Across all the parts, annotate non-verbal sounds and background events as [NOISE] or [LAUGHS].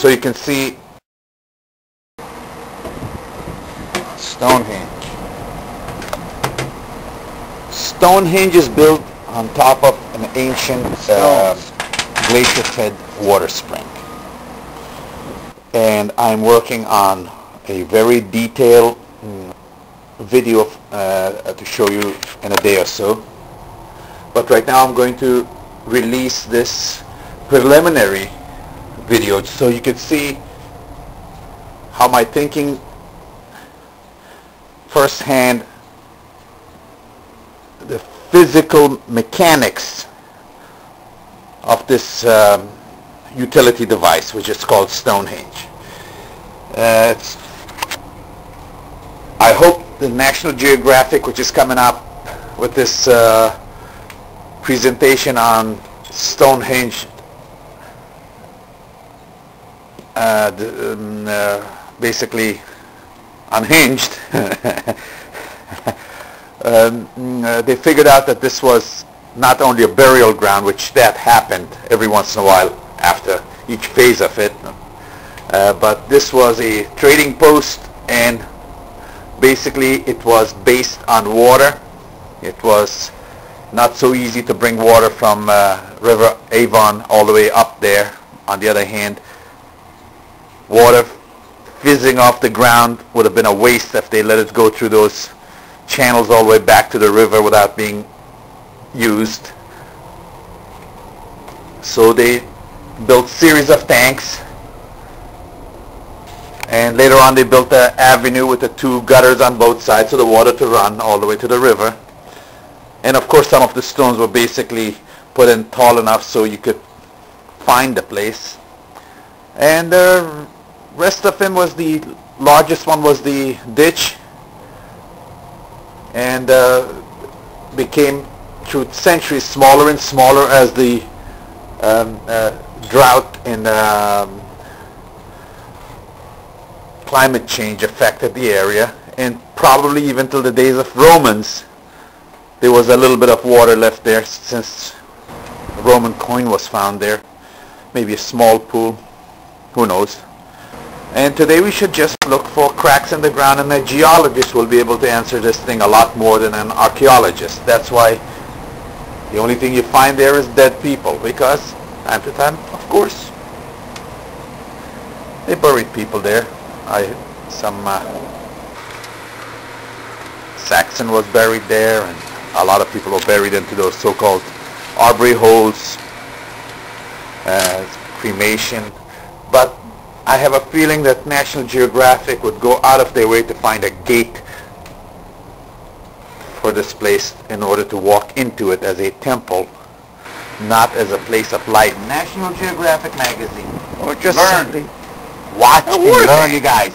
so you can see Stonehenge. Stonehenge is built on top of an ancient uh, glacier fed water spring. And I'm working on a very detailed mm, video uh, to show you in a day or so. But right now I'm going to release this preliminary video so you can see how my thinking firsthand the physical mechanics of this um, utility device which is called Stonehenge. Uh, I hope the National Geographic which is coming up with this uh, presentation on Stonehenge uh, um, uh, basically unhinged [LAUGHS] um, uh, they figured out that this was not only a burial ground, which that happened every once in a while after each phase of it, uh, but this was a trading post and basically it was based on water. It was not so easy to bring water from uh, River Avon all the way up there. On the other hand, water fizzing off the ground would have been a waste if they let it go through those channels all the way back to the river without being used. So they built series of tanks and later on they built an avenue with the two gutters on both sides so the water to run all the way to the river. And of course some of the stones were basically put in tall enough so you could find the place. And the rest of them was the largest one was the ditch and uh, became through centuries smaller and smaller as the um, uh, drought and um, climate change affected the area and probably even till the days of Romans there was a little bit of water left there since a Roman coin was found there. Maybe a small pool. Who knows and today we should just look for cracks in the ground and a geologist will be able to answer this thing a lot more than an archaeologist. That's why the only thing you find there is dead people because time to time, of course, they buried people there. I some uh, Saxon was buried there and a lot of people were buried into those so-called Aubrey holes, uh, cremation. But I have a feeling that National Geographic would go out of their way to find a gate for this place in order to walk into it as a temple, not as a place of light. National Geographic magazine. Or just learn. simply watch and learn, you guys.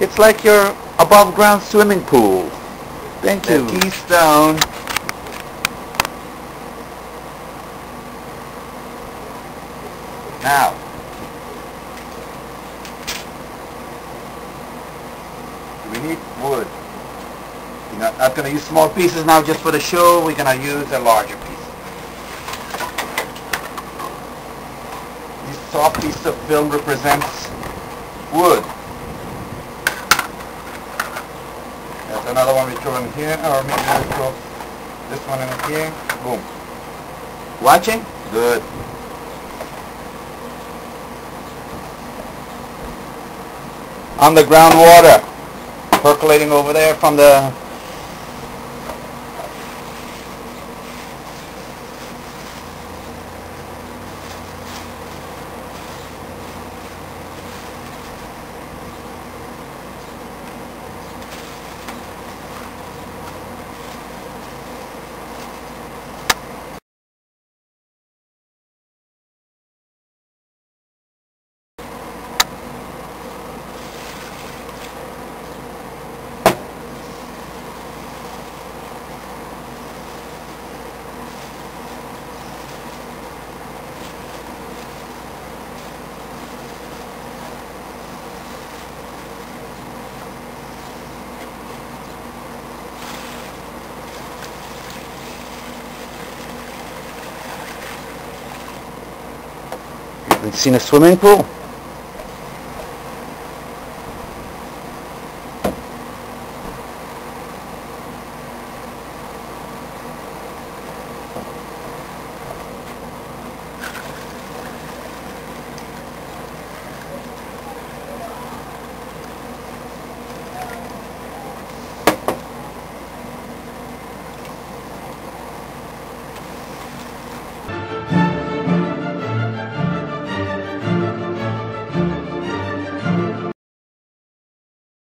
It's like your above ground swimming pool. Thank the you. Keystone. Now, need wood. We're not, not going to use small pieces now just for the show. We're going to use a larger piece. This soft piece of film represents wood. That's another one we throw in here, or maybe we throw this one in here. Boom. Watching? Good. Underground water percolating over there from the Haven't seen a swimming pool?